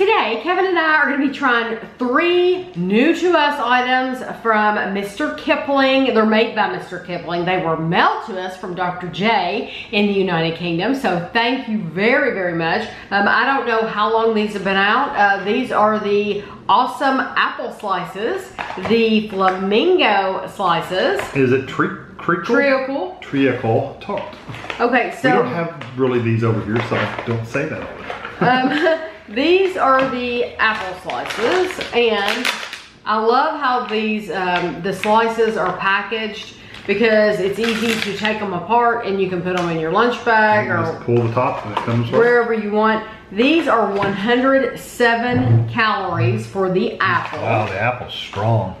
Today, Kevin and I are going to be trying three new to us items from Mr. Kipling. They're made by Mr. Kipling. They were mailed to us from Dr. J in the United Kingdom. So thank you very, very much. Um, I don't know how long these have been out. Uh, these are the awesome apple slices, the flamingo slices, Is it tre treacle? treacle. Treacle tart. Okay, so we don't have really these over here, so don't say that. Um, these are the apple slices, and I love how these um, the slices are packaged because it's easy to take them apart and you can put them in your lunch bag Just or pull the top and it comes wherever you want. These are 107 calories for the apple. Wow, the apple's strong.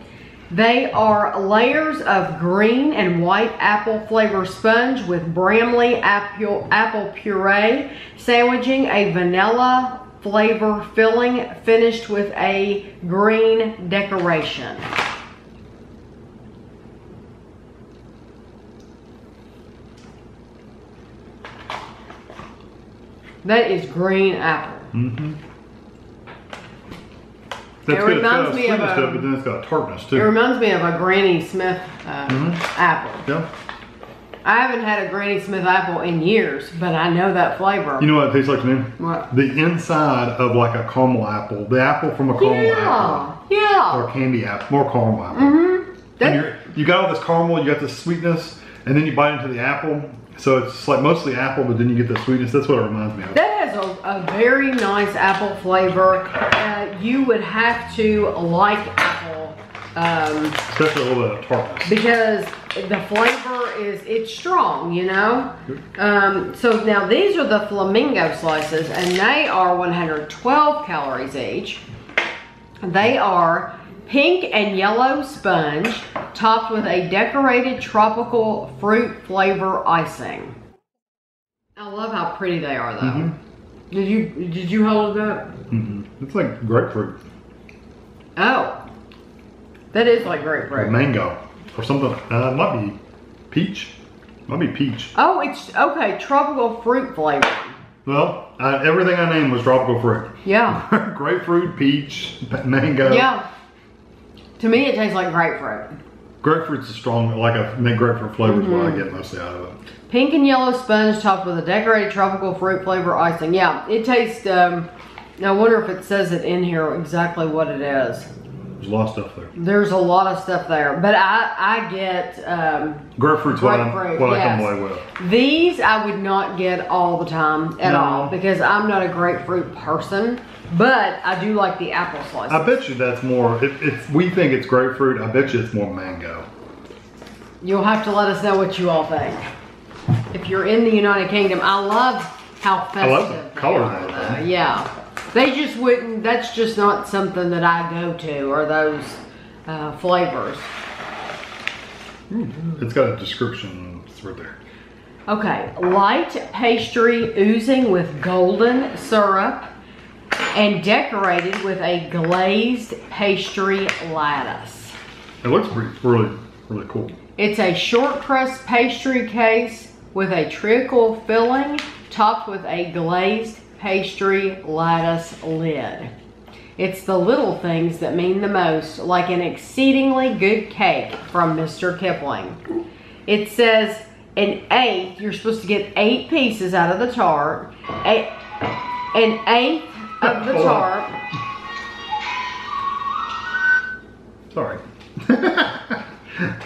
They are layers of green and white apple flavor sponge with Bramley apple, apple puree, sandwiching a vanilla flavor filling finished with a green decoration. That is green apple. Mm-hmm. It That's good. It's got reminds me of a- it, but then it's got tartness It reminds me of a Granny Smith uh, Mhm. apple. Yeah. I haven't had a Granny Smith apple in years, but I know that flavor. You know what it tastes like to me? what? The inside of like a caramel apple. The apple from a caramel Yeah, apple. yeah. Or candy apple. More caramel apple. Mm-hmm. And That, you're, you got all this caramel, you got this sweetness, and then you bite into the apple. So it's like mostly apple, but then you get the sweetness. That's what it reminds me of. that has a, a very nice apple flavor. Uh, you would have to like apple um, Especially a little bit of tartness. because the flavor is it's strong, you know. Um, so now these are the flamingo slices, and they are 112 calories each. They are pink and yellow sponge, topped with a decorated tropical fruit flavor icing. I love how pretty they are, though. Mhm. Did you did you hold it up? Mhm. It's like grapefruit Oh, that is like or grapefruit. mango or something. Uh, might be peach. Might be peach. Oh, it's okay. Tropical fruit flavor. Well, uh, everything I named was tropical fruit. Yeah. grapefruit, peach, mango. Yeah. To me, it tastes like grapefruit. Grapefruit's a strong, like a mint grapefruit flavor is what Mm-hmm. I get mostly out of it. Pink and yellow sponge topped with a decorated tropical fruit flavor icing. Yeah, it tastes. Um, I wonder if it says it in here exactly what it is. There's a lot of stuff there. There's a lot of stuff there, but I I get um, Grapefruit's Grapefruit, what I come away with. these. I would not get all the time at No. all because I'm not a grapefruit person, but I do like the apple slices. I bet you that's more, if, if we think it's grapefruit, I bet you it's more mango. You'll have to let us know what you all think. If you're in the United Kingdom, I love how festive I love the color. are, of it, though. though. Yeah, they just wouldn't. That's just not something that I go to, or those uh, flavors. It's got a description, it's right there. Okay, light pastry oozing with golden syrup and decorated with a glazed pastry lattice. It looks pretty, really, really cool. It's a short crust pastry case with a treacle filling topped with a glazed pastry lattice lid. It's the little things that mean the most, like an exceedingly good cake from Mr. Kipling. It says an eighth, you're supposed to get eight pieces out of the tart, a, an eighth of the Hold tart. Sorry.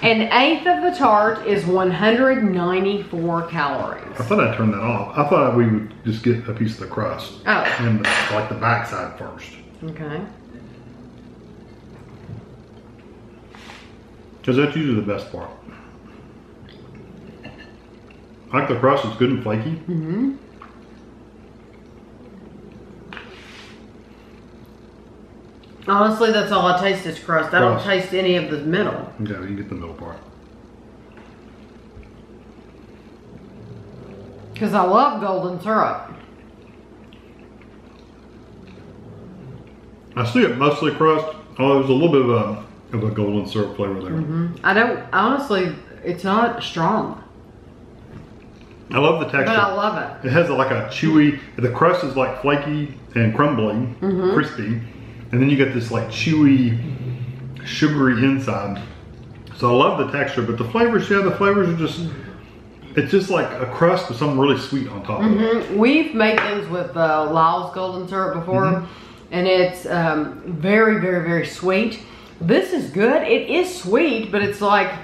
An eighth of the tart is 194 calories. I thought I turned that off. I thought we would just get a piece of the crust Oh, and the, like the backside first. okay. Because that's usually the best part. I like the crust, it's good and flaky. hmm Honestly, that's all I taste is crust. I don't Crust. taste any of the middle. Okay, you can get the middle part. Because I love golden syrup. I see it mostly crust. Oh, there's a little bit of a, of a golden syrup flavor there. hmm I don't, honestly, it's not strong. I love the texture. but I love it. It has like a chewy. The crust is like flaky and crumbly, Mm-hmm. crispy, and then you get this like chewy, sugary inside. So I love the texture, but the flavors, yeah, the flavors are just. It's just like a crust with something really sweet on top of it. Mm-hmm. We've made things with uh, Lyle's golden syrup before, Mm-hmm. and it's um, very, very, very sweet. This is good. It is sweet, but it's like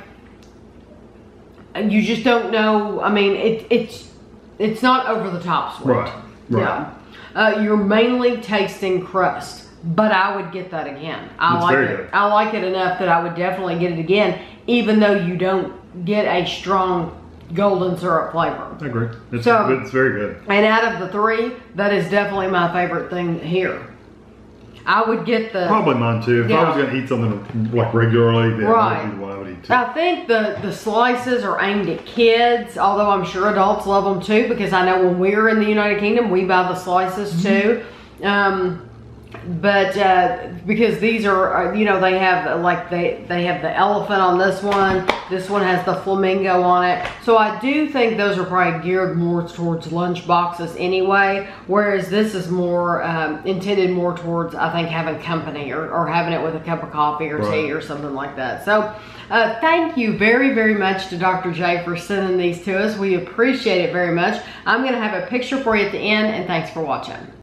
you just don't know. I mean, it, it's it's not over the top sweet. Right, right. Yeah. Uh, you're mainly tasting crust, but I would get that again. I It's like it. good. I like it enough that I would definitely get it again, even though you don't get a strong golden syrup flavor. I agree. It's, So- good. it's very good. And out of the three, that is definitely my favorite thing here. I would get the. Probably mine too. If I was going to eat something like regularly, yeah, Right. that would be what I would eat too. I think the the slices are aimed at kids, although I'm sure adults love them too. Because I know when we're in the United Kingdom, we buy the slices too. Um, but uh, because these are, uh, you know, they have like they they have the elephant on this one. This one has the flamingo on it. So I do think those are probably geared more towards lunch boxes anyway. Whereas this is more um, intended more towards, I think, having company or, or having it with a cup of coffee or Right. tea or something like that. So uh, thank you very, very much to Dr. J for sending these to us. We appreciate it very much. I'm going to have a picture for you at the end, and thanks for watching.